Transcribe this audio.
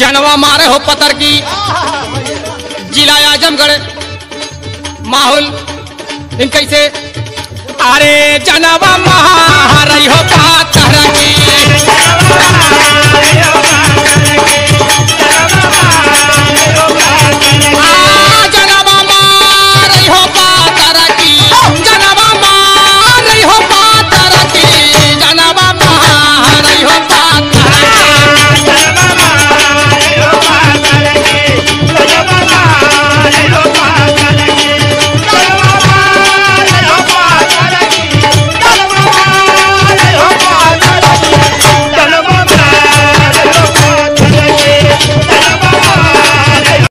जनवा मारे हो पतर की। जिला आजमगढ़, माहौल इन कैसे अरे जनवा महारई हो पातर